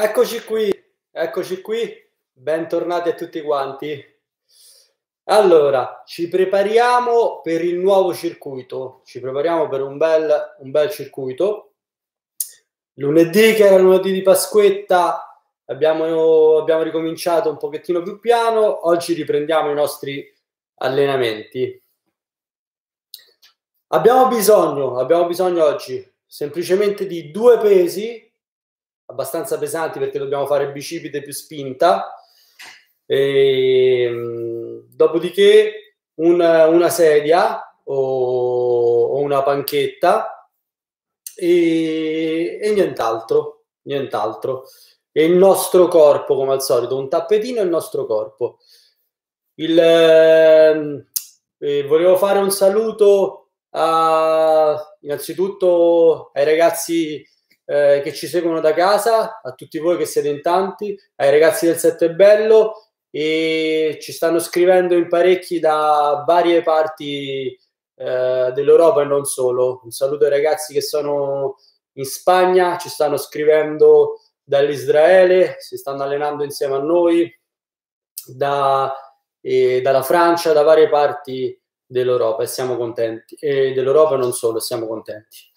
Eccoci qui, eccoci qui, bentornati a tutti quanti. Allora, ci prepariamo per il nuovo circuito, ci prepariamo per un bel, un bel circuito. Lunedì, che era lunedì di Pasquetta, abbiamo, abbiamo ricominciato un pochettino più piano, oggi riprendiamo i nostri allenamenti. Abbiamo bisogno, abbiamo bisogno oggi semplicemente di due pesi abbastanza pesanti perché dobbiamo fare bicipite più spinta. E, ehm, dopodiché un, una sedia o, o, una panchetta e, e nient'altro, nient'altro. E il nostro corpo, come al solito, un tappetino e il nostro corpo. Il, eh, volevo fare un saluto a, innanzitutto ai ragazzi eh, che ci seguono da casa, a tutti voi che siete in tanti, ai ragazzi del Sette Bello e ci stanno scrivendo in parecchi da varie parti eh, dell'Europa e non solo. Un saluto ai ragazzi che sono in Spagna, ci stanno scrivendo dall'Israele, si stanno allenando insieme a noi, da, eh, dalla Francia, da varie parti dell'Europa e siamo contenti. E dell'Europa non solo, siamo contenti.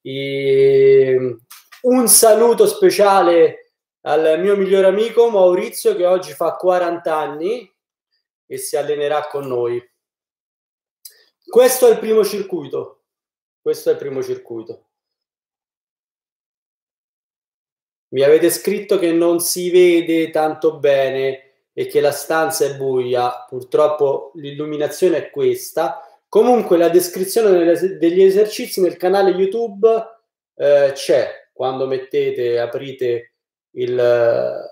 E un saluto speciale al mio migliore amico Maurizio che oggi fa 40 anni e si allenerà con noi. Questo è il primo circuito. Questo è il primo circuito. Mi avete scritto che non si vede tanto bene e che la stanza è buia. Purtroppo l'illuminazione è questa Comunque la descrizione degli esercizi nel canale YouTube eh, c'è, quando mettete, aprite il,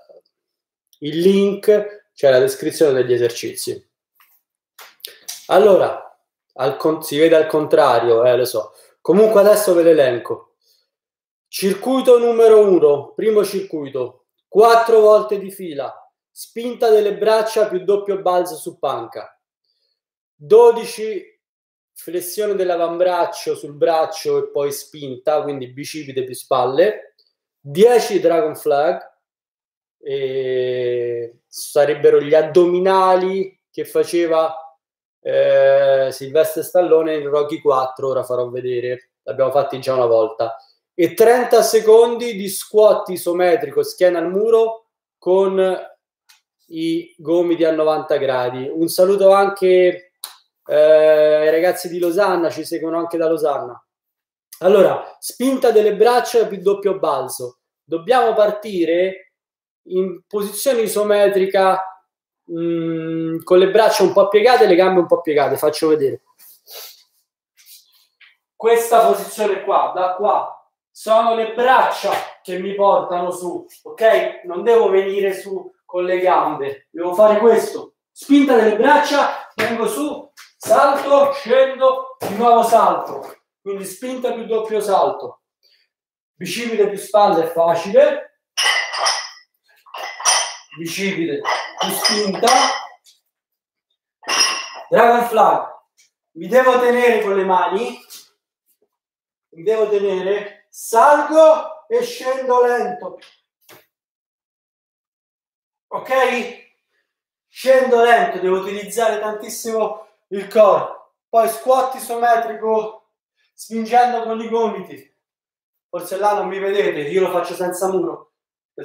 il link, c'è la descrizione degli esercizi. Allora, al con- si vede al contrario, eh, lo so. Comunque adesso ve l'elenco. Circuito numero uno, primo circuito, quattro volte di fila, spinta delle braccia più doppio balzo su panca. 12 flessione dell'avambraccio sul braccio e poi spinta, quindi bicipite più spalle, 10 dragon flag, e sarebbero gli addominali che faceva eh, Silvestre Stallone in Rocky 4, ora farò vedere, l'abbiamo fatti già una volta, e 30 secondi di squat isometrico schiena al muro con i gomiti a 90 gradi. Un saluto anche eh, i ragazzi di Losanna ci seguono anche da Losanna. Allora, spinta delle braccia più doppio balzo. Dobbiamo partire in posizione isometrica mh, mm, con le braccia un po' piegate e le gambe un po' piegate. Faccio vedere. Questa posizione qua, da qua, sono le braccia che mi portano su, ok? Non devo venire su con le gambe, devo fare questo. Spinta delle braccia, vengo su, salto, scendo, di nuovo salto. Quindi spinta più doppio salto. Bicipite più spalle è facile. Bicipite più spinta. Dragon flag. Mi devo tenere con le mani. Mi devo tenere. Salgo e scendo lento. Ok? Scendo lento, devo utilizzare tantissimo il core. Poi squat isometrico spingendo con i gomiti. Forse là non mi vedete, io lo faccio senza muro,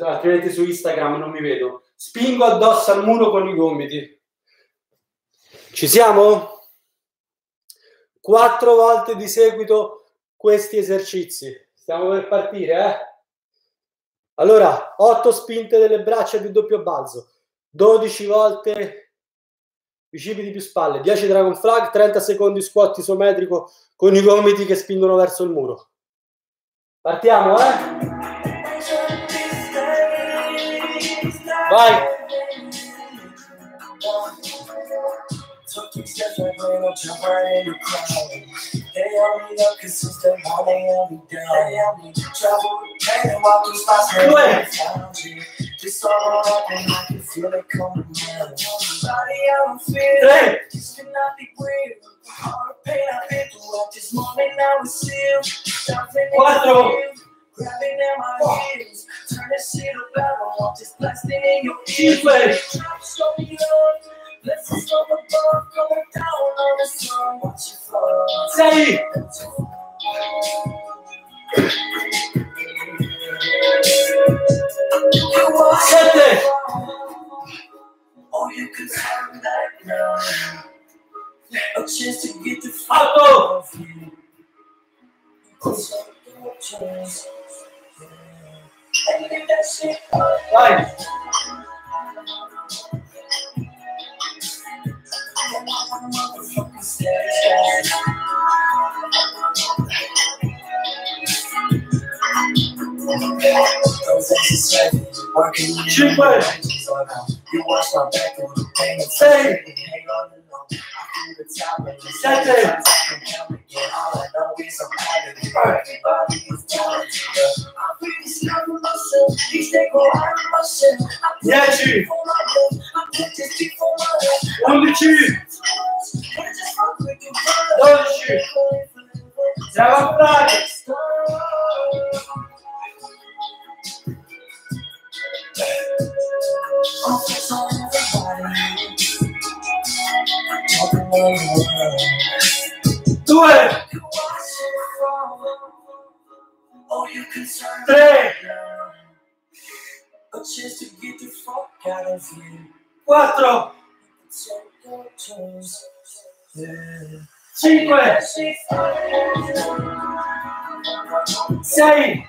altrimenti su Instagram non mi vedo. Spingo addosso al muro con i gomiti. Ci siamo? Quattro volte di seguito questi esercizi. Stiamo per partire, eh? Allora, 8 spinte delle braccia più doppio balzo, 12 volte bicipiti più spalle, 10 dragon flag, 30 secondi squat isometrico con i gomiti che spingono verso il muro. Partiamo, eh? Vai! feel like coming out. Body, I'm feeling. This cannot be real. All the pain I've been through, this morning I was sealed. Something in my heels, grabbing at my heels. Turn this shit around, I'm just blasting in your ears. Drop, show me love. Blessings from above, coming down on the sun. Watch you fall. Say it. Yeah, tu. On me tue. 4, 5, 6, 7,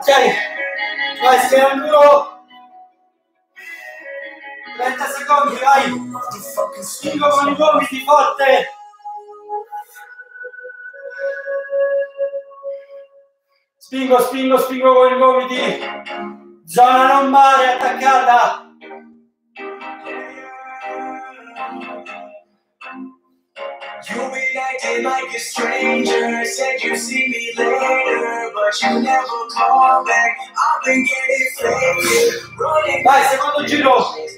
Okay, let's. 30 secondi, vai. Spingo con i gomiti forte. Spingo, spingo, spingo con i gomiti. Zona lombare attaccata. You been acting like a stranger. Said you see me later, but you never call back. I've been getting faded. Running Vai, secondo giro.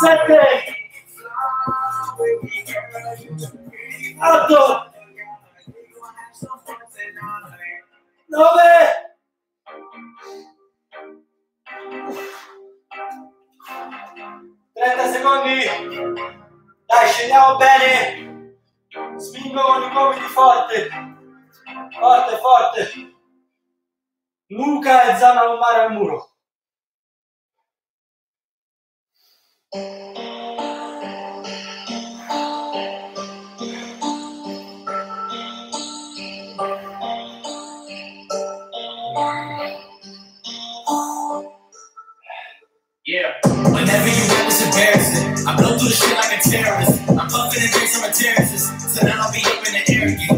Sette. 8, 9, 30 secondi. Dai, scendiamo bene. Spingo con i gomiti forte. Forte, forte. Nuca e zona al muro. Yeah. Whenever you rap, it's embarrassing. I blow through the shit like a terrorist. I'm puffing and drinking my terraces. So now I'll be up in the air again.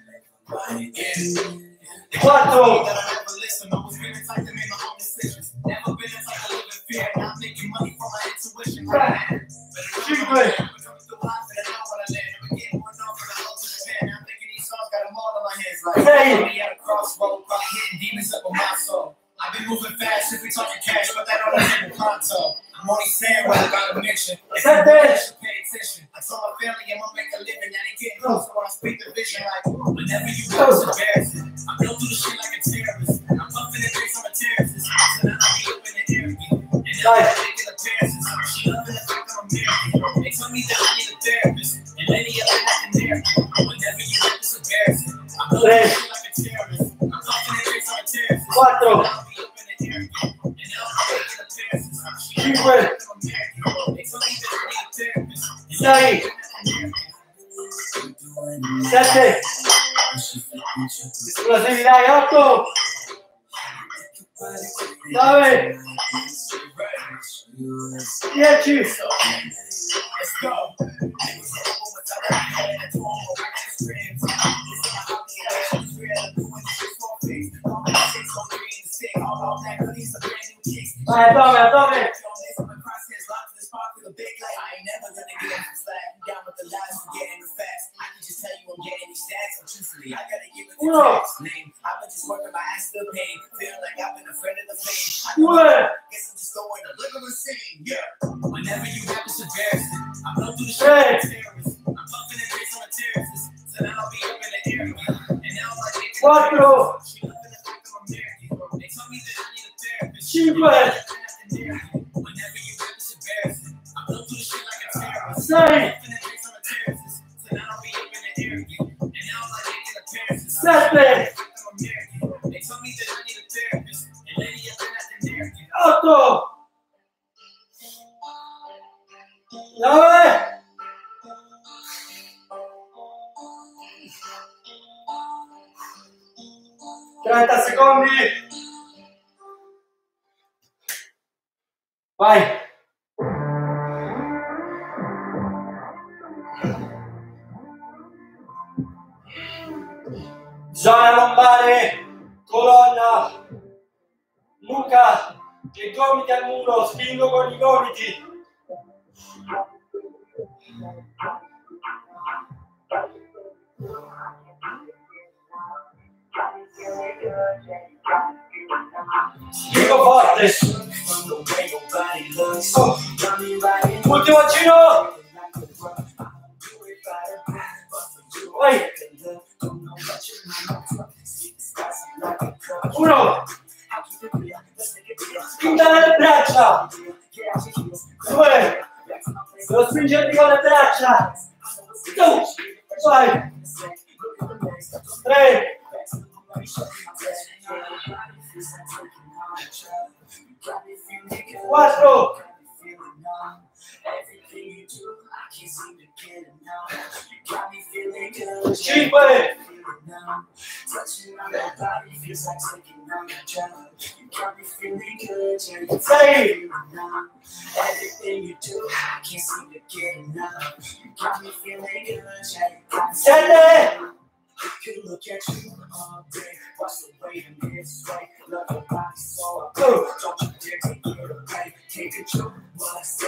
Quattro. Cinque. Sei. I've been moving fast if we talking cash, but that on the table pronto. I'm only saying what I gotta mention. Set you this. pay attention. I told my family I'm gonna make a living. Now they getting closer when I speak the vision. Like whenever you go, it's embarrassing. I'm built through the shit like a terrorist. I'm puffing and drinks on a terrorist. So now I be up in the air again. And now I'm making appearances. She loving the fact I'm American. They told me that I need a therapist. And lately I've been acting there. Whenever you go, it's embarrassing. I'm built through the shit like a terrorist. I'm puffing and drinks on a terrorist. Quattro. aí. Sete. Explosividade alto. Nove. Dieci. Vai, tome, tome. I gotta give it name. I've been just working my ass to pain. Feel like I've been a friend of the fame. What? Guess I'm just going to the. Yeah. Whenever you have I'm going through the shit. I'm bumping face on the terraces. So I'll be up in the. And now I'm like, what. Zona lombare, colonna, nuca e gomiti al muro, spingo con i gomiti. Spingo forte. Ultimo giro. Vai. Uno. Spinta le braccia. Due. Devo spingerti con le braccia. Tu. Vai. Tre. Quattro. Cinque. now. Touching on your body feels like taking on your job. You got me feeling good, yeah, you Say. Everything you do, I can't seem to get enough. You got me feeling good, yeah, you got me Send it. I could look at you all day, watch the way the minutes sway. Love your body so I go. Don't you dare take it away. Can't control what I say.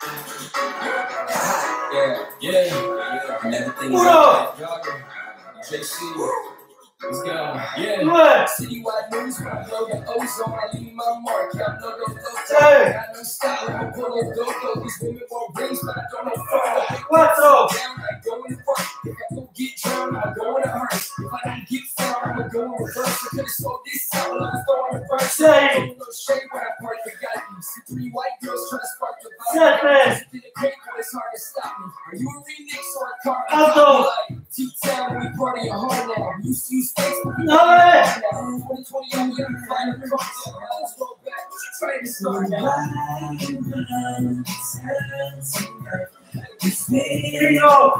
Yeah, yeah, yeah. And everything is Uno. okay. JC, let's go. Yeah. Due. Citywide news, I blow the ozone, I leave my mark. I'm no go Sei. Got no style, I'm a pull of go These women want rings, but I don't know fuck. Quattro. Down, I go in front. If I get drowned, I'm going to hurt. If I don't get found, I'm going to reverse. I could have sold this out, I'm throwing the first. Sei. No shade when I park the you. See three white girls trying to spark the Sette. Did a cake, but it's hard to stop me. Are you a remix or a car? Alto. T-Town, we party hard now. You see space, but we Nove. 2020, I'm getting flying across. Now let's go back. Try to start now. Cinco.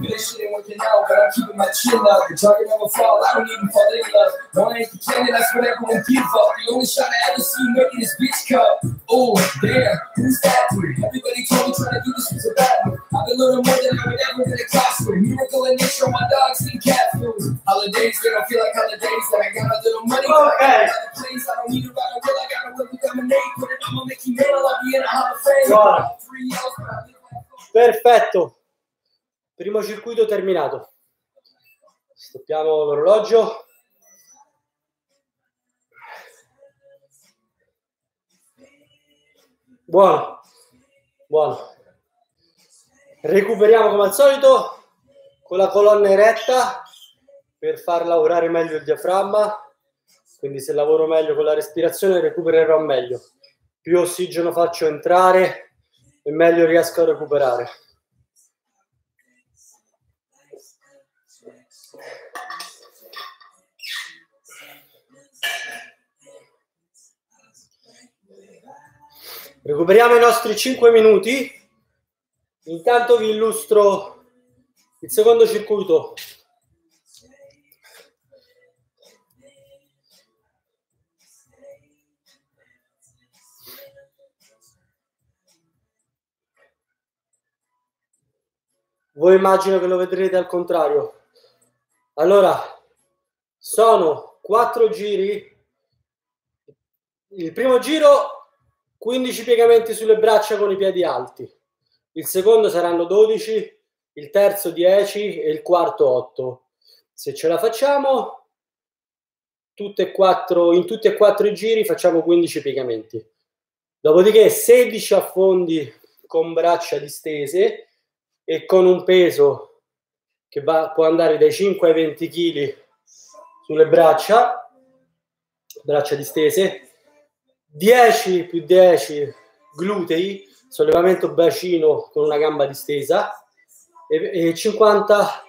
This shit ain't working out, but I'm keeping my chin up. The target never fall, I don't even fall in love. No, One ain't complaining, that's what everyone give up. The only shot I ever see making this bitch cup. Oh, damn, who's that? Everybody told me trying to do this was a bad one. I've been learning more than I would ever in a classroom. Miracle in nature, my dogs eat cat food. Holidays, they don't feel like holidays. That I got a little money, but I got a plays. I don't need to ride a wheel, I got a whip with lemonade. Put it on my Mickey Mantle, I'll be in a Hall of Fame. Three years, Perfetto. Primo circuito terminato. Stoppiamo l'orologio. Buono. Buono. Recuperiamo come al solito con la colonna eretta per far lavorare meglio il diaframma. Quindi se lavoro meglio con la respirazione recupererò meglio. Più ossigeno faccio entrare e meglio riesco a recuperare. Recuperiamo i nostri 5 minuti. Intanto vi illustro il secondo circuito. Voi immagino che lo vedrete al contrario. Allora, sono quattro giri. Il primo giro 15 piegamenti sulle braccia con i piedi alti. Il secondo saranno 12, il terzo 10 e il quarto 8. Se ce la facciamo, tutte e quattro, in tutti e quattro i giri facciamo 15 piegamenti. Dopodiché 16 affondi con braccia distese e con un peso che va, può andare dai 5 ai 20 kg sulle braccia, braccia distese, 10 più 10 glutei, sollevamento bacino con una gamba distesa e, e 50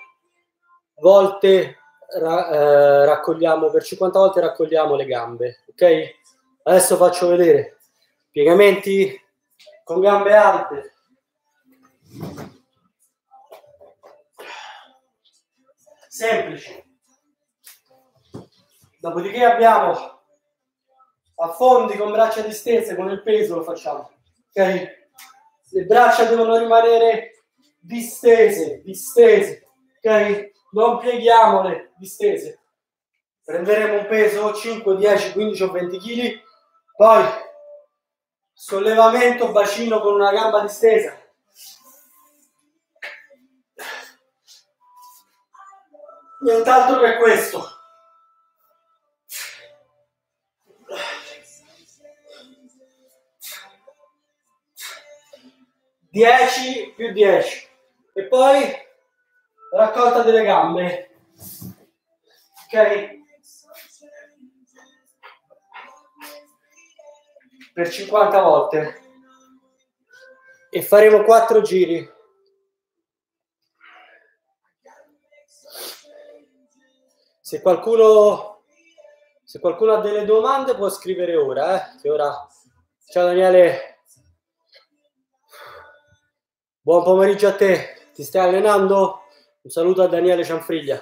volte ra- eh, raccogliamo per 50 volte raccogliamo le gambe, ok? Adesso faccio vedere piegamenti con gambe alte. Semplici. Dopodiché abbiamo affondi con braccia distese, con il peso lo facciamo. Ok? Le braccia devono rimanere distese, distese, ok? Non pieghiamole, distese. Prenderemo un peso 5, 10, 15 o 20 kg, poi sollevamento bacino con una gamba distesa. Nient'altro che questo. Dieci più dieci. E poi raccolta delle gambe. Ok? Per 50 volte. E faremo quattro giri. Se qualcuno, se qualcuno ha delle domande può scrivere ora, eh? che ora... Ciao Daniele. Buon pomeriggio a te. Ti stai allenando? Un saluto a Daniele Cianfriglia.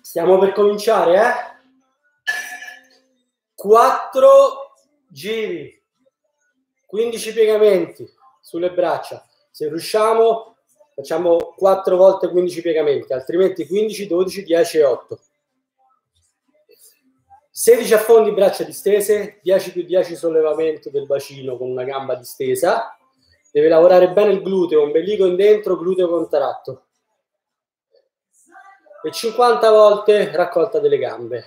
Stiamo per cominciare, eh? Quattro giri, 15 piegamenti sulle braccia. Se riusciamo, facciamo 4 volte 15 piegamenti, altrimenti 15, 12, 10 e 8. 16 affondi braccia distese, 10 più 10 sollevamento del bacino con una gamba distesa. Deve lavorare bene il gluteo, ombelico in dentro, gluteo contratto e 50 volte raccolta delle gambe.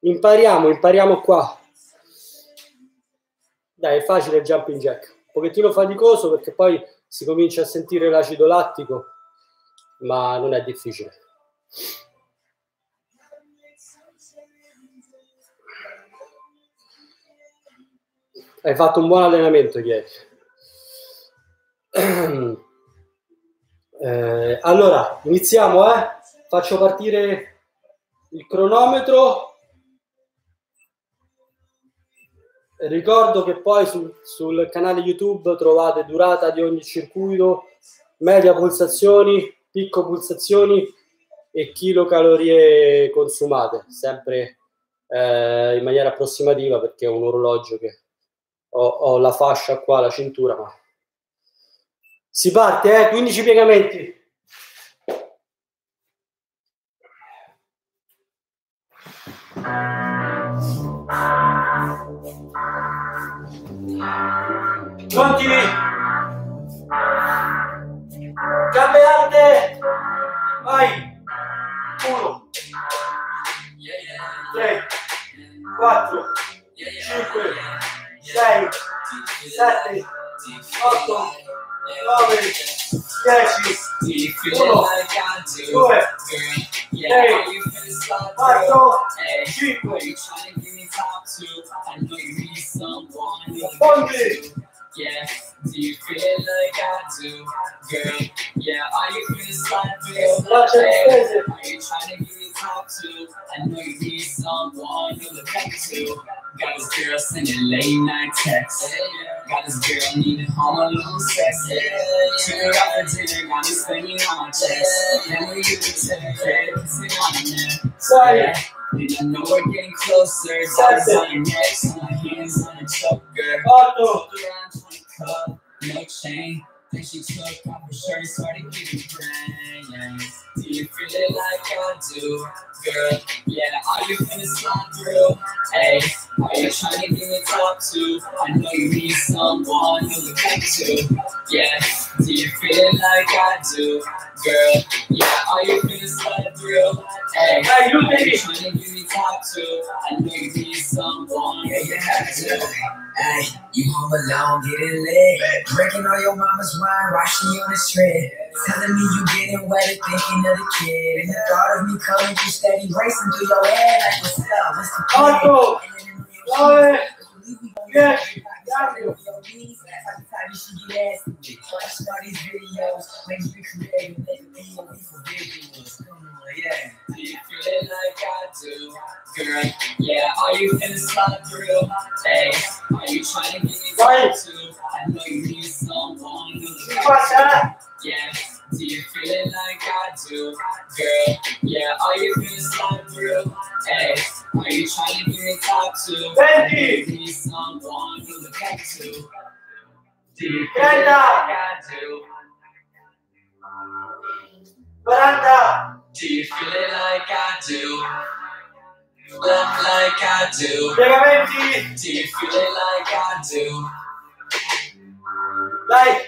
Impariamo, impariamo qua. Dai, è facile il jumping jack. Un pochettino faticoso perché poi si comincia a sentire l'acido lattico, ma non è difficile. Hai fatto un buon allenamento ieri. Eh, allora, iniziamo, eh? faccio partire il cronometro. Ricordo che poi sul, sul canale YouTube trovate durata di ogni circuito, media pulsazioni, picco pulsazioni e chilocalorie consumate, sempre eh, in maniera approssimativa perché è un orologio che ho, ho la fascia qua, la cintura, ma si parte, eh? 15 piegamenti. Pronti? Gambe alte. Vai. Uno. Tre. Quattro. Cinque. 6, 7, 8, 9, 10, 1, 2, 3, 4, 5, 6, yeah. Do you feel like I do, girl? Yeah, are you feeling like? Are you trying to talk to? I know you need someone to look up to. Got this girl sending late night texts. Got this girl needing home alone sex. Took her out for dinner, got me spending on my chest. Then we you can her, kissing on the neck. Sei. Did I know we're getting closer? Dollars on your neck, so my hands on the choker. Otto. Around 20 cup, no chain. Then she took off her shirt and started giving brain. Do you feel it like I do, girl? Yeah, are you finna slide through? Hey, are you trying to me talk to? I know you need someone to look back to. Yeah, do you feel it like I do, girl? Yeah, are you finna slide through? Hey, Hey, you are you trying to me talk to? I know you need someone. Yeah, you have to. Hey, you home alone, getting lit. Drinking all your mama's wine, watching you on the strip. Telling me you getting wet and thinking of the kid. And the thought of me coming through steady racing through your head like what's up, what's the plan? Otto. And then in real Nove. shit, we gon' Dieci. Every time you should Watch all these videos, make creative, make me for visuals. Yeah. Do you feel it like I do, girl? Yeah, are you finna slide through? Hey, are you trying to give me Right. time to? I know you need someone to look Cinquanta. Yeah, do you feel it like I do, girl? Yeah, are you finna slide through? Hey, are you trying to get me top? Senti! Do you need someone to look up to? Do you feel Greta! like I do? 40, Do you feel it like I do? Love like I do. piegamenti, Do you feel it like I do? dai,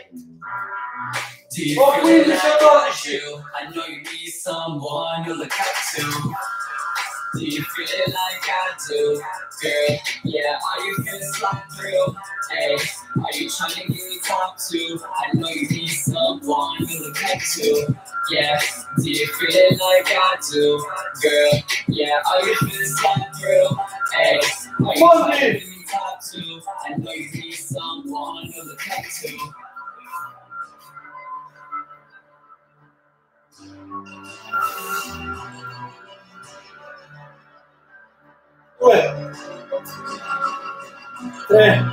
Do you Oh, feel it like I do? I know you need someone to look up to. Do you feel it like I do? Girl, yeah, are you feeling slide through? Hey, are you trying to get me talk to? I know you need someone to look up to. Yeah, do you feel it like I do? Girl, yeah, are you feeling slide through? Hey, are you trying to get me talk to? I know you need someone to look up to. Due, tre,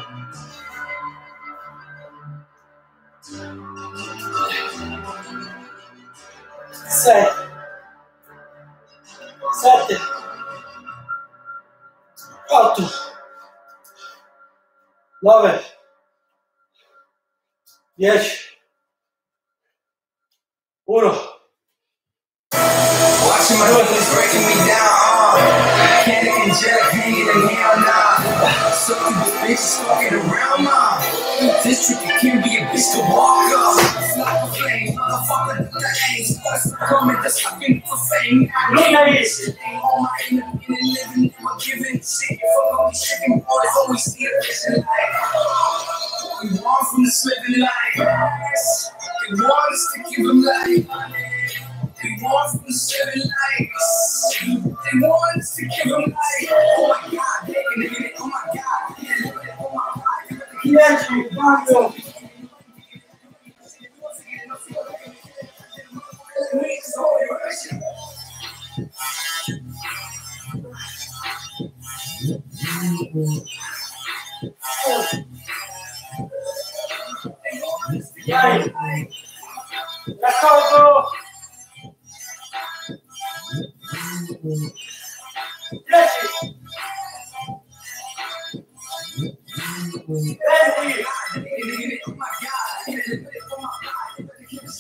sei, sette, otto, nove, dieci,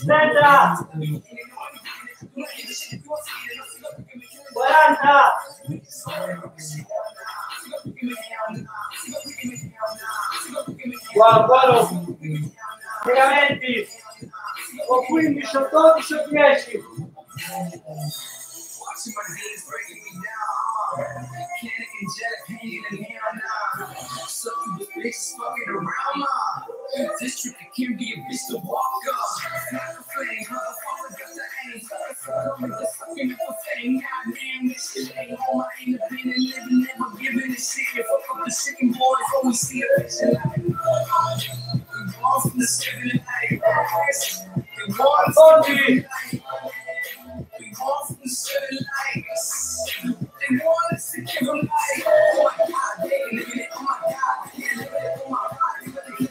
30 40 guardalo piegamenti o 15 o 12 o 10 Can't inject pain in here now. So the bitch fucking around my District of Cutie, bitch, the walker. Not the flame, motherfucker, got the aim. Don't make a this ain't home. I ain't living, never giving a shit. Fuck up the chicken boys, always see a bitch alive. Gone from the seven and eight. Gone from the seven and We want to give them. Oh my god, baby. Oh my god.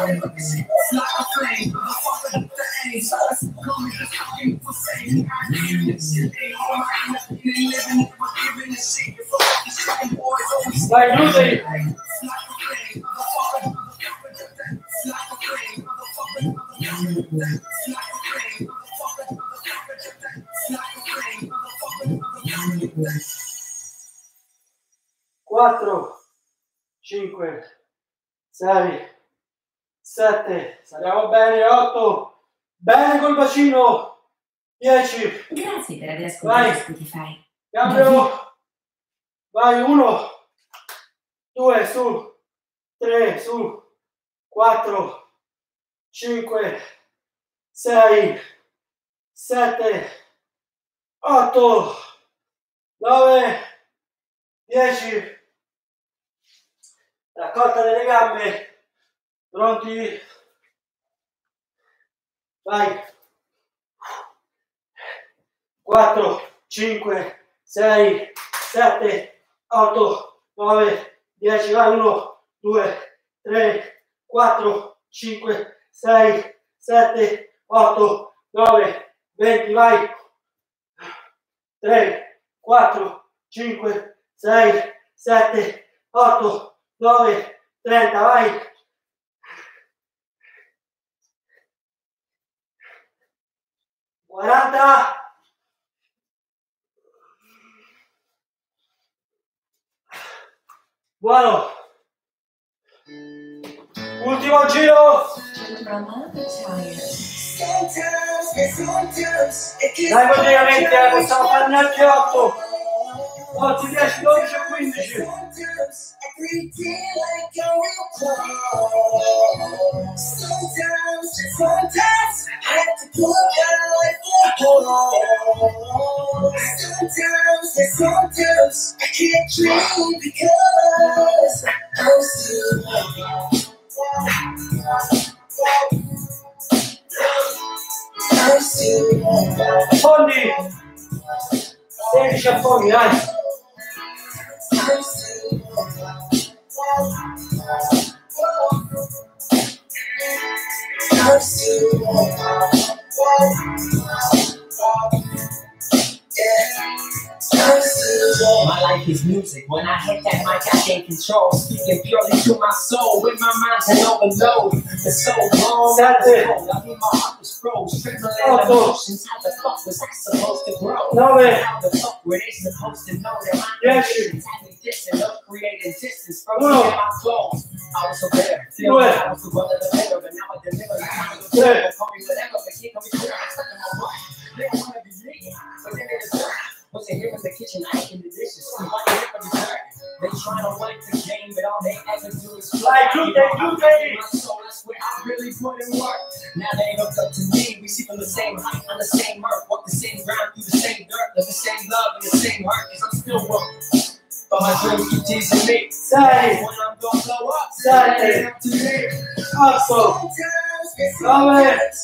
Like a flame, motherfucker, the 7, saliamo bene, 8, bene col bacino, 10, Grazie per aver ascoltato Vai. Spotify. cambio, vai, 1, 2, su, 3, su, 4, 5, 6, 7, 8, 9, 10, raccolta delle gambe, pronti? Vai. 4, 5, 6, 7, 8, 9, 10, vai 1, 2, 3, 4, 5, 6, 7, 8, 9, 20, vai. 3, 4, 5, 6, 7, 8, 9, 30, vai. Quaranta. Buono. Ultimo giro. Dai praticamente eh, possiamo farne anche 8. 8, 10, 12 e 15. Sometimes I have to pull down Sometimes, I can't dream control. Speaking purely to my soul, with my mind to overload. For so long, That's it. I mean, my heart was froze. Trembling Oh, emotions. How the fuck was I supposed to grow? Nove. How the fuck were they supposed to know that my Yes. ambitions had me dissing up, creating distance from Uno. me and my clothes? I was so there. Feel like I was the one the mirror, but now I deliver. I'm the. Call me whatever, but can't call me clear. I'm stuck in my rut. They don't wanna be me, but then it is wasn't here in the kitchen, I in the dishes. Somebody trying to wipe the game, but all they ever do is Vai, glute, glute. My soul, that's where I really put in work. Now they hooked up to me. We see from the same height, on the same earth, walk the same ground, through the same dirt, live the same love and the same hurt. Cause I'm still working. But my dreams keep teasing me. Sei. When I'm gonna blow up, Love it.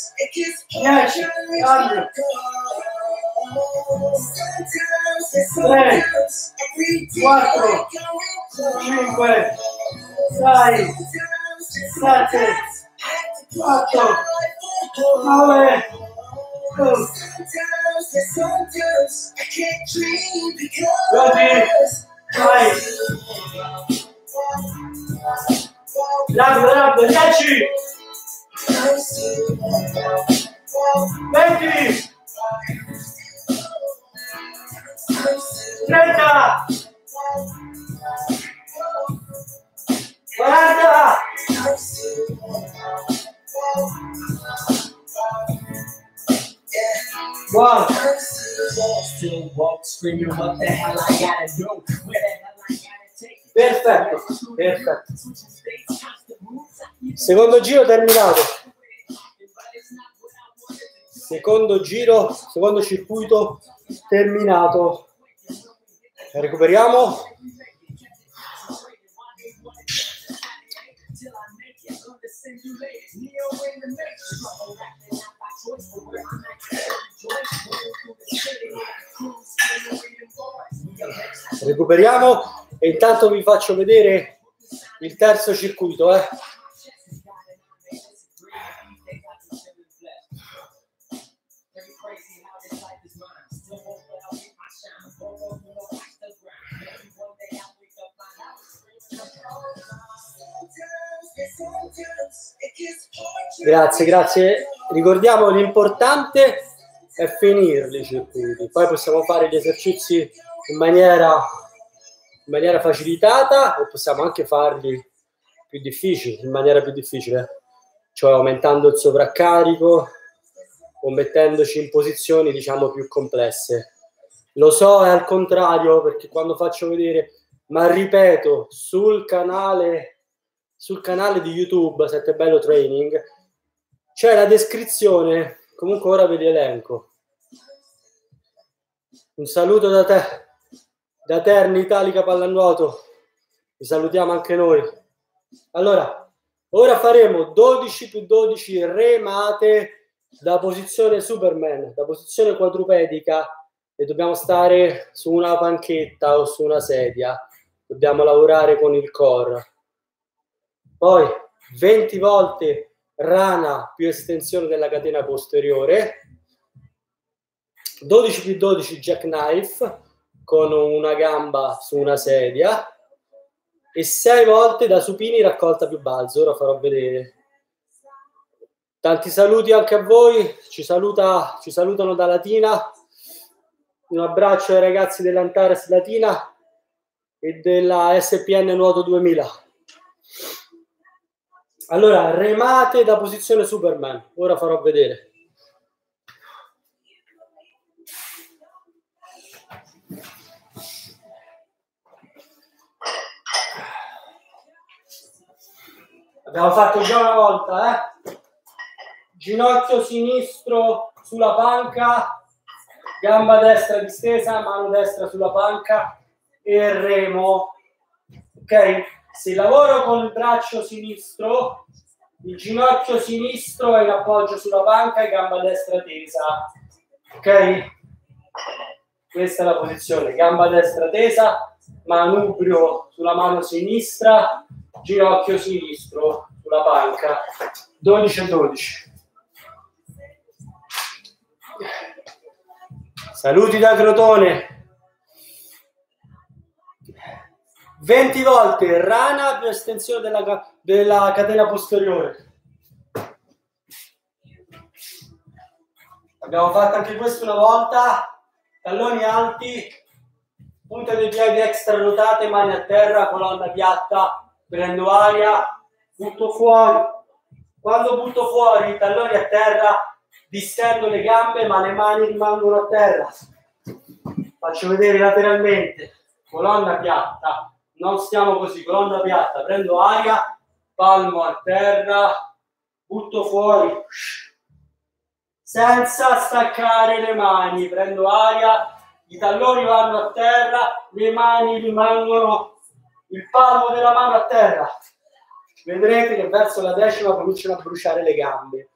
Yes. Love Sometimes it's sometimes every day Cuatro, cinque, Sometimes it's sometimes I can't dream because Ready, vai. 20, I'm still. 30, 40, I'm still. Walk, screaming, what the? Perfetto, perfetto. Secondo giro terminato. Secondo giro, secondo circuito terminato. Recuperiamo. Recuperiamo e intanto vi faccio vedere il terzo circuito. Eh. Grazie, grazie. Ricordiamo l'importante è finirli i circuiti, poi possiamo fare gli esercizi in maniera, in maniera facilitata o possiamo anche farli più difficili, in maniera più difficile, cioè aumentando il sovraccarico o mettendoci in posizioni diciamo più complesse. Lo so è al contrario perché quando faccio vedere, ma ripeto, sul canale, sul canale di YouTube Sette Bello Training c'è la descrizione, comunque ora ve li elenco. Un saluto da te, da Terni Italica Pallanuoto, vi salutiamo anche noi. Allora, ora faremo 12 più 12 remate da posizione Superman, da posizione quadrupedica e dobbiamo stare su una panchetta o su una sedia. Dobbiamo lavorare con il core. Poi 20 volte rana più estensione della catena posteriore, 12 più 12 jackknife con una gamba su una sedia e 6 volte da supini raccolta più balzo. Ora farò vedere. Tanti saluti anche a voi, ci, saluta, ci salutano da Latina. Un abbraccio ai ragazzi dell'Antares Latina e della SPN Nuoto 2000. Allora, remate da posizione Superman. Ora farò vedere. Abbiamo fatto già una volta, eh? Ginocchio sinistro sulla panca, gamba destra distesa, mano destra sulla panca e remo. Ok? Se lavoro con il braccio sinistro, il ginocchio sinistro è in appoggio sulla panca e gamba destra tesa. Ok? Questa è la posizione, gamba destra tesa, manubrio sulla mano sinistra, ginocchio sinistro sulla panca, 12 e 12. Saluti da Crotone. 20 volte rana per estensione della, della catena posteriore. Abbiamo fatto anche questo una volta, talloni alti, punta dei piedi extra rotate, mani a terra, colonna piatta, prendo aria, butto fuori. Quando butto fuori i talloni a terra, distendo le gambe, ma le mani rimangono a terra. Faccio vedere lateralmente, colonna piatta, non stiamo così, colonna piatta, prendo aria, palmo a terra, butto fuori, senza staccare le mani, prendo aria, i talloni vanno a terra, le mani rimangono il palmo della mano a terra. Vedrete che verso la decima cominciano a bruciare le gambe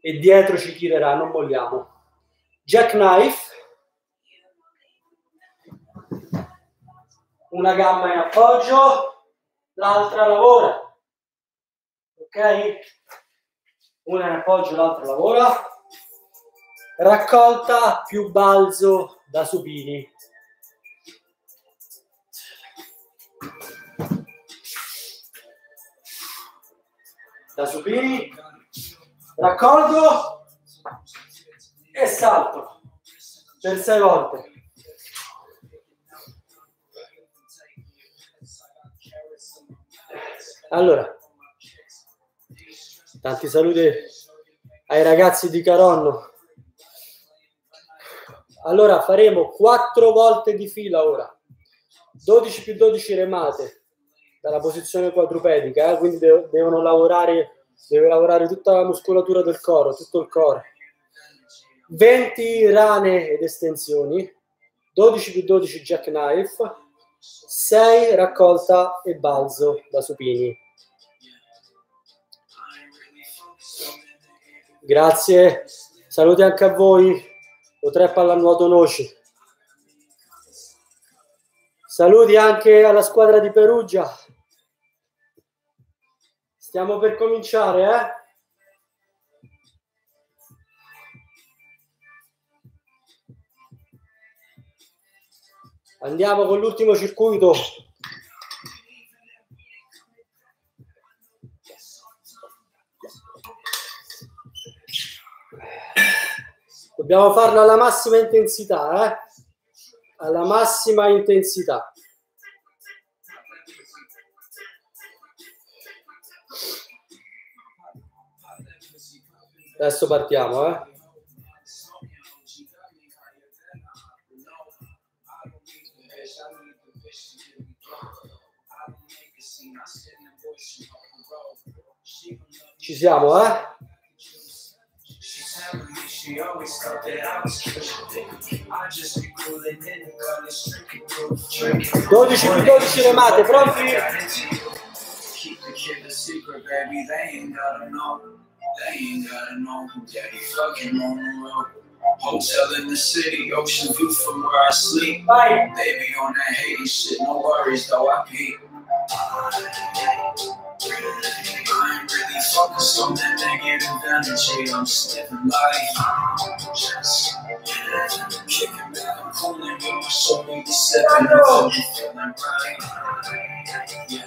e dietro ci tirerà, non vogliamo. Jackknife. Una gamba in appoggio, l'altra lavora. Ok? Una in appoggio, l'altra lavora. Raccolta più balzo da supini. da supini, raccolgo e salto per sei volte. Allora, tanti saluti ai ragazzi di Caronno. Allora faremo quattro volte di fila ora, 12 più 12 remate dalla posizione quadrupedica, eh, quindi de- devono lavorare, deve lavorare tutta la muscolatura del coro, tutto il core. 20 rane ed estensioni, 12 più 12 jackknife, 6 raccolta e balzo da supini. Grazie, saluti anche a voi, o tre pallanuoto noci. Saluti anche alla squadra di Perugia. Stiamo per cominciare, eh? Andiamo con l'ultimo circuito. Dobbiamo farlo alla massima intensità, eh? Alla massima intensità. Adesso partiamo, eh. Ci siamo, eh? 12 più 12 remate, pronti? She the secret baby, they ain't gotta know. They ain't gotta know who daddy fucking on the road. Hotel in the city, ocean view from where I sleep. Vai. Baby on that hating shit, no worries though, I peep. Ain't really focused on that negative energy. I'm sniffing life. Just kicking back, I'm cooling, yo. So need to sip it until I'm feeling right. Yeah.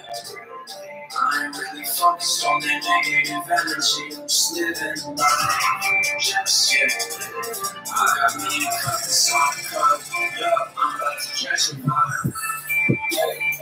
I ain't really focused on that negative energy. I'm sniffing life. Just yeah. I got me a cup of soft cup. Yeah, I'm about to catch a vibe. Yeah.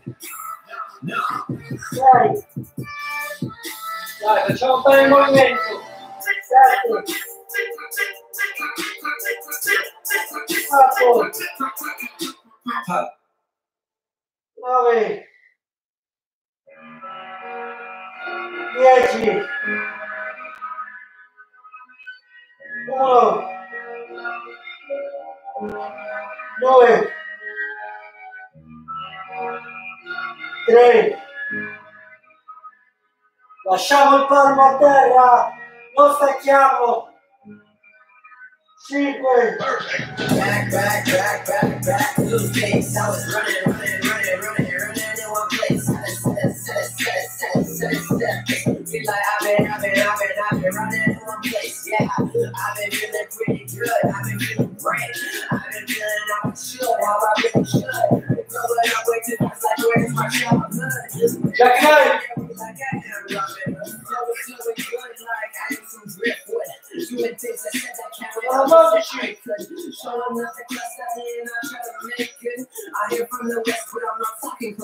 Vai. Vai, deixa eu em movimento. Certo. Quatro. Nove. Dieci. Uno. Due. Tre. Lasciamo il palmo a terra, non stacchiamo. 5, Back, back, back, back, back. I was running, running, running, running, running in one place. Set set set set set set set like I've been, I've been, I've been, I've been running in one place. Yeah, I've been feeling pretty good. I've been feeling great. I've been feeling how I should, how I really should. Up like where's my childhood? Like I am loving, flowing, flowing good, like I am some driftwood. Doing things that said I can't love you. Showing up the class I in, I try to make it. I hear from the west, but I'm not fucking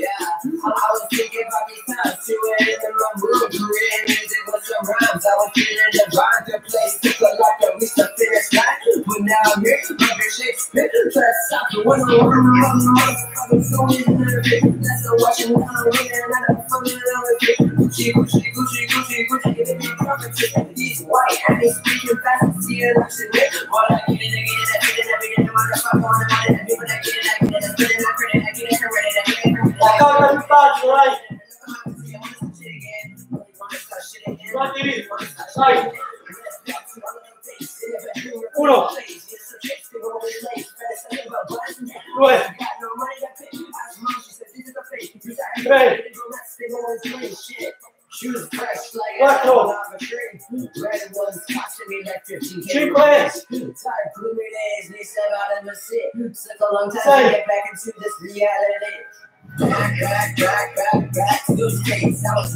yeah. I, was thinking about these times, to it in my room, career music some rhymes. I was feeling divine, the place took a lot reach the finish line. But now I'm here, to stop the one on been so nervous, that's I'm I'm in love with it. Gucci, Gucci, Gucci, Gucci, Gucci. He's white, and he's speaking fast, see it, I'm shit. All I get it, I get it, I get it, I get it, I'm on I get it, people that get it, I get it, I get it, I get it, I get it, I get it, I get it, I facile, vai. Guardi lì, vai. Uno. Sei. Back, back, back, back, back to those days. I was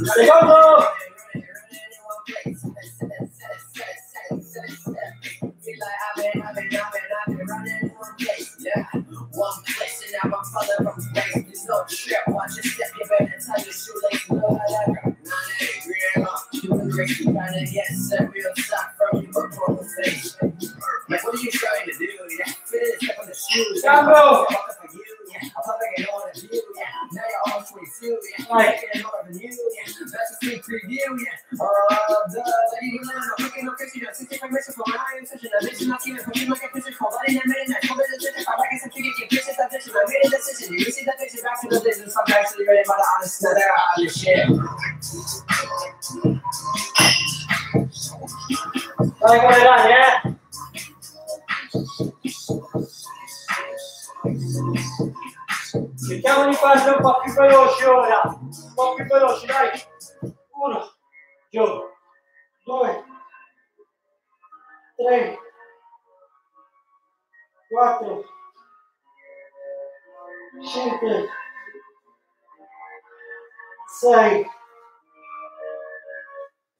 Rambo. Like. Giù. Due. Tre. Quattro. Cinque. Sei.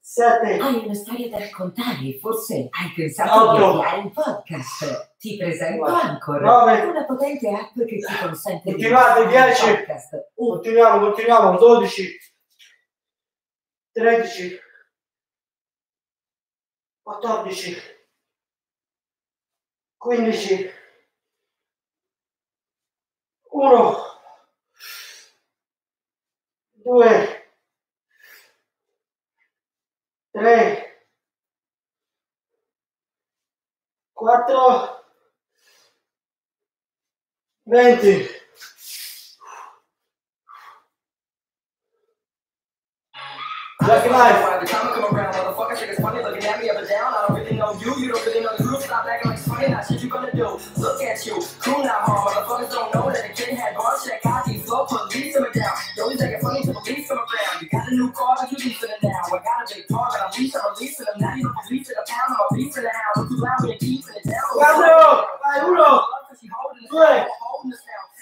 sette, Hai una storia da raccontare, forse hai pensato di Otto. avviare un podcast. Ti presento. Anchor, una potente app che ti consente di Continuate, dieci. un podcast. Continuiamo, continuiamo, 12, 13, 14, 15, 1, 2, 3, 4, 20. Lucky Life. funny, looking at me up and down. I don't really know you, you don't really know the. Stop acting like funny, shit you gonna do. Look at you, cool now, hard. Motherfuckers don't know that a kid had bar check. I these flow, police him down. You acting funny to police him around. You got a new car, but you leasing it now. I got a big car, but I'm leasing, I'm leasing. Now you don't police to a pound, I'm a police in the house. I'm too loud, we're keeping it down. Uno! Uno! Uno! Uno! Uno! Uno! Uno! Uno! Uno!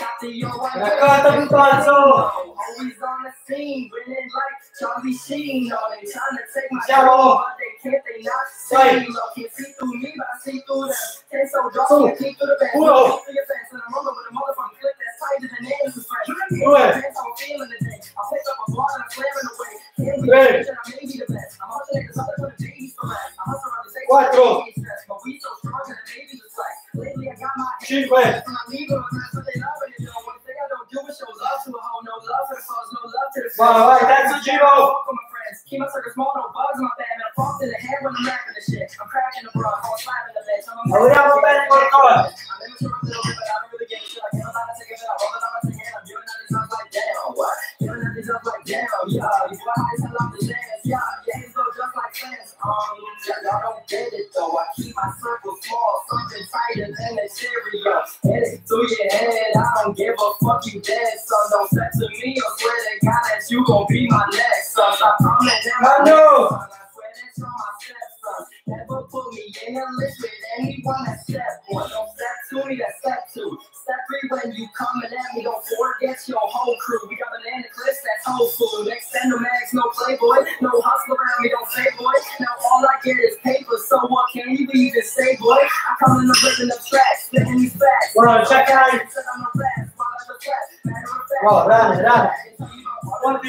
Nakatabi Panzo. Always on the scene, winning like Charlie Sheen. All they trying to take my job, but they can't, they not see. Can see through me, but I see through them. Ten so keep through the back. Through your and I'm over with a motherfucking clip that's tighter than Dance feeling. I pick up a and I'm slamming away. Can't be the and I may be the best. I'm the for. I'm the But we so strong, and the like. Lately, I got my. Fala, vai, a Sutilo! Bravo, grande, grande. Quanti?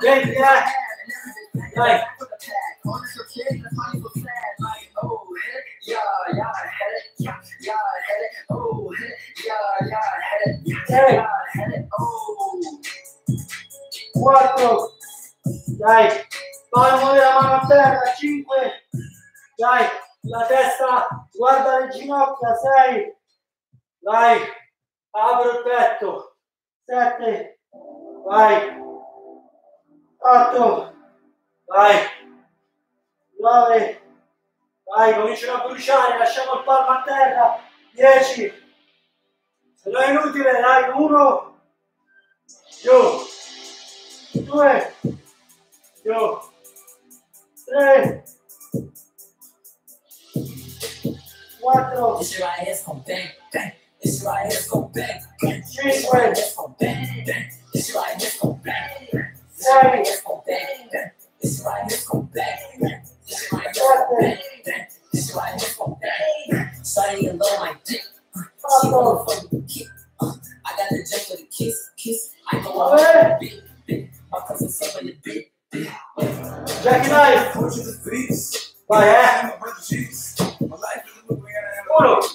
Venti, eh. Dai. Sei. Quattro. Dai. Palmo della mano a terra. Cinque. Dai. La testa guarda le ginocchia. Sei. Vai. Apro il petto. Sette. Vai. Otto. Vai. Nove. Vai, cominciano a bruciare, lasciamo il palmo a terra. Dieci. Se no è inutile, dai, uno. Giù. Due. Giù. Tre. Quattro. This is why go bang, bang. This why let's go bang, bang. This is why go bang, bang. This why let's go bang, bang. This is why go bang, bang. This is. This is go bang, bang. Starting to low my dick. She going for the kick. I got the jump with the kiss, kiss. I go out with a big, big. My cousin's up in the big, big. Jackie Knife. Coach of the thieves. My ass. My brother Chiefs. My life is in the way I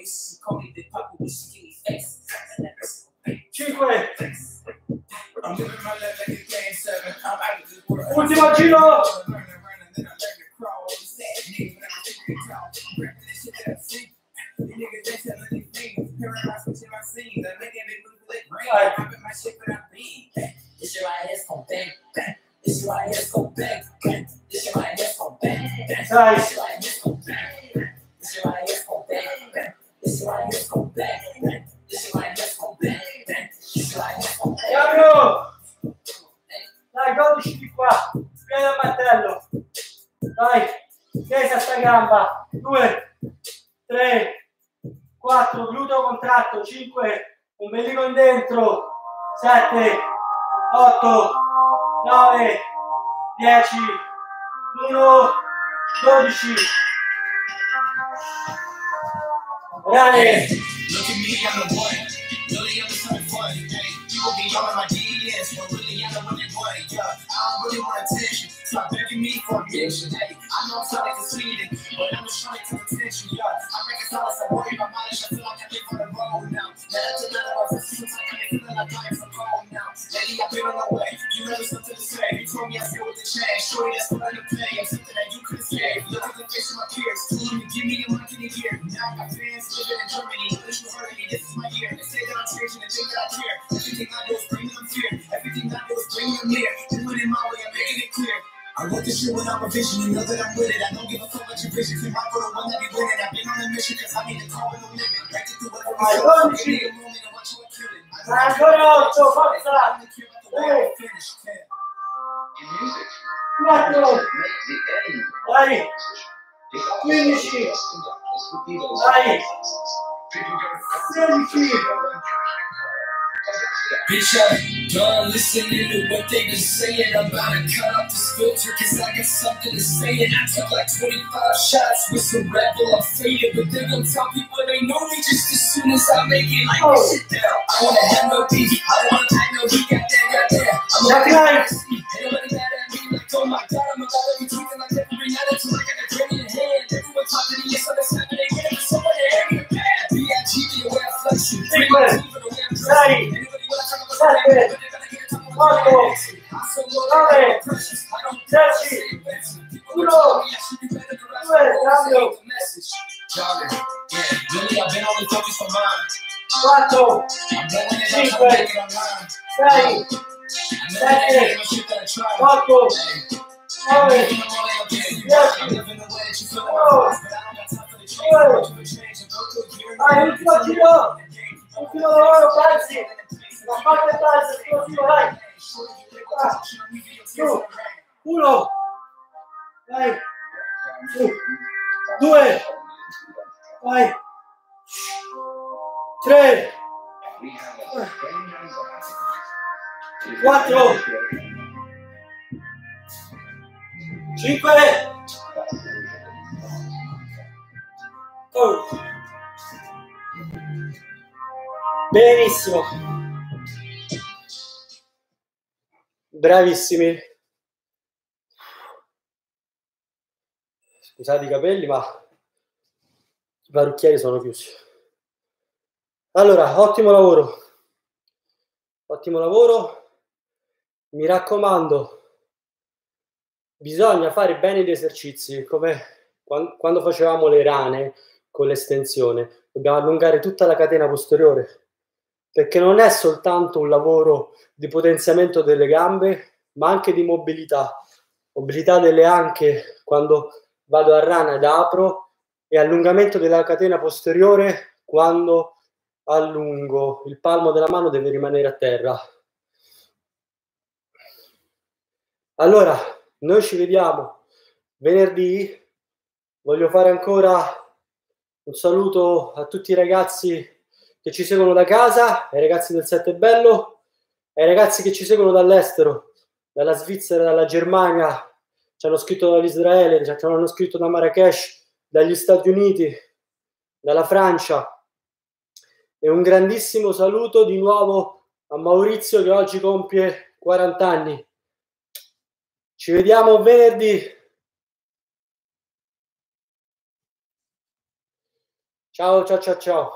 tirou. 5, ombelico in dentro. 7, 8, 9, 10, 1, 12. Rane. Look the my they want. Yeah, I don't really want attention. Stop begging me for attention. Hey, I know I'm sounding conceited, but I'm just trying to attention. Yeah, I reconcile as I worry about mileage. I feel like I live on the road now. Let up to let up, I feel like I'm feeling like I'm from home now. Lately, I've been on the way. You know, there's something to say. You told me I feel with the change. Shorty, that's what I'm pay. I'm something that you couldn't say. Look at the face of my peers. Me, give me a month in a year. Now got fans living in Germany. This is hurting me. This is my year. They say that I'm changing and think that I care. Everything I do is bringing them fear. Everything I do is bringing them year. Just put it my way, I'm making it clear. I work this shit without revision, you know that I'm with it. I don't give a fuck about your vision. Keep my brother one that be winning. I've been on a mission, cause I mean the call with no limit. Back to what I'm I love. I want you to kill it. I cut out your fucking side. Hey. Music. Not no. Why? Finish it. Why? Finish it. Bitch, I'm done listening to what they been saying. I'm about to cut off this filter cause I got something to say. And I took like 25 shots with some rebel. I'm faded, but they're gonna tell me they know me just as soon as I make it. Like, oh. shit down. I wanna have no beef. I wanna have no he got that, got that. I'm not gonna see. Everybody mad 7, 4, 9, 10, 1, 2, cambio. 4, 5, 6, 7, 8, 9, 10, 1, 2, vai, ultimo giro, ultimo lavoro, pazzi. La parte base, esplosivo, vai. Ah, Su. Uno. Vai. Su. Due. Vai. Tre. Quattro. Cinque. Oh. Benissimo. Bravissimi. Scusate i capelli, ma i parrucchieri sono chiusi. Allora, ottimo lavoro. Ottimo lavoro. Mi raccomando, bisogna fare bene gli esercizi, come quan- quando facevamo le rane con l'estensione. Dobbiamo allungare tutta la catena posteriore, perché non è soltanto un lavoro di potenziamento delle gambe, ma anche di mobilità. Mobilità delle anche quando vado a rana ed apro e allungamento della catena posteriore quando allungo. Il palmo della mano deve rimanere a terra. Allora, noi ci vediamo venerdì. Voglio fare ancora un saluto a tutti i ragazzi che ci seguono da casa, ai ragazzi del Sette Bello, ai ragazzi che ci seguono dall'estero, dalla Svizzera, dalla Germania, ci hanno scritto dall'Israele, ci hanno scritto da Marrakesh, dagli Stati Uniti, dalla Francia. E un grandissimo saluto di nuovo a Maurizio che oggi compie 40 anni. Ci vediamo venerdì. Ciao, ciao, ciao, ciao.